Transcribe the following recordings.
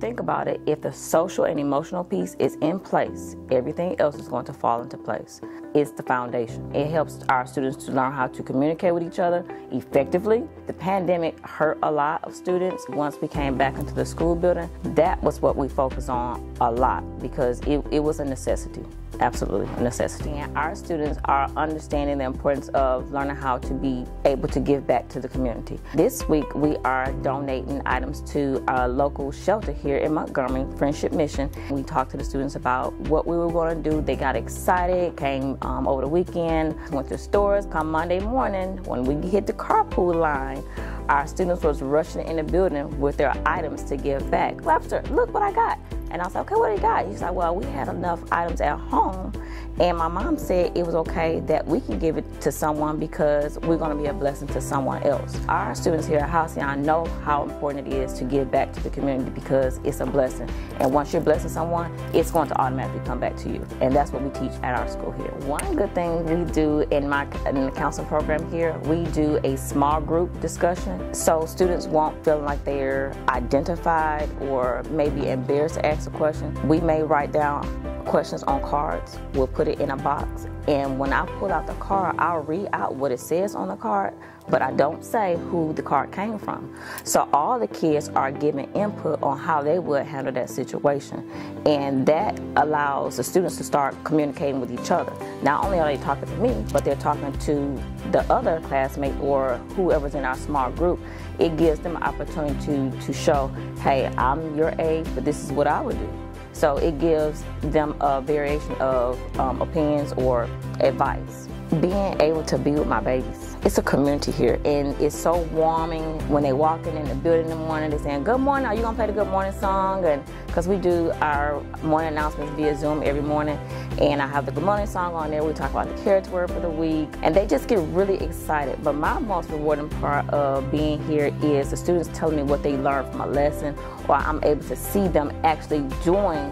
think about it, if the social and emotional piece is in place, everything else is going to fall into place. It's the foundation. It helps our students to learn how to communicate with each other effectively. The pandemic hurt a lot of students once we came back into the school building. That was what we focused on a lot because it, it was a necessity absolutely a necessity. And our students are understanding the importance of learning how to be able to give back to the community. This week we are donating items to a local shelter here in Montgomery, Friendship Mission. We talked to the students about what we were going to do. They got excited, came um, over the weekend, went to stores. Come Monday morning, when we hit the carpool line, our students was rushing in the building with their items to give back. Webster, look what I got. And I like, okay, what do you got? He's like, well, we had enough items at home. And my mom said it was okay that we can give it to someone because we're going to be a blessing to someone else. Our students here at Halcyon know how important it is to give back to the community because it's a blessing. And once you're blessing someone, it's going to automatically come back to you. And that's what we teach at our school here. One good thing we do in my in the counseling program here, we do a small group discussion. So students won't feel like they're identified or maybe embarrassed to ask ask a question, we may write down questions on cards. We'll put it in a box. And when I pull out the card, I'll read out what it says on the card, but I don't say who the card came from. So all the kids are given input on how they would handle that situation. And that allows the students to start communicating with each other. Not only are they talking to me, but they're talking to the other classmate or whoever's in our small group. It gives them an opportunity to, to show, hey, I'm your age, but this is what I would do. So it gives them a variation of um, opinions or advice. Being able to be with my babies. It's a community here and it's so warming when they walk in, in the building in the morning, they're saying, good morning, are you gonna play the good morning song? And because we do our morning announcements via Zoom every morning and I have the good morning song on there. We talk about the character word for the week and they just get really excited. But my most rewarding part of being here is the students telling me what they learned from a lesson or I'm able to see them actually doing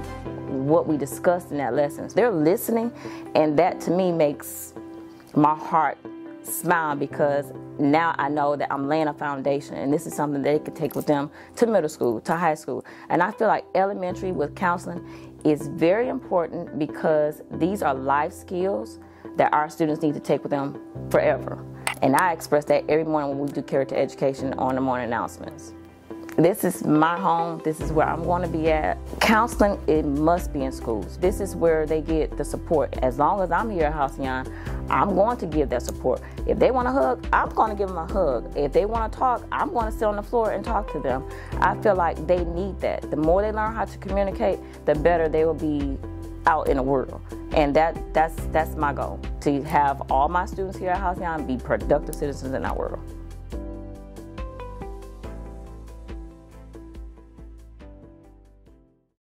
what we discussed in that lesson. They're listening and that to me makes my heart smile because now I know that I'm laying a foundation and this is something they could take with them to middle school, to high school. And I feel like elementary with counseling is very important because these are life skills that our students need to take with them forever. And I express that every morning when we do character education on the morning announcements. This is my home. This is where I'm going to be at. Counseling, it must be in schools. This is where they get the support. As long as I'm here at Halcyon, I'm going to give that support. If they want a hug, I'm going to give them a hug. If they want to talk, I'm going to sit on the floor and talk to them. I feel like they need that. The more they learn how to communicate, the better they will be out in the world. And that that's that's my goal to have all my students here at Halcyon be productive citizens in our world.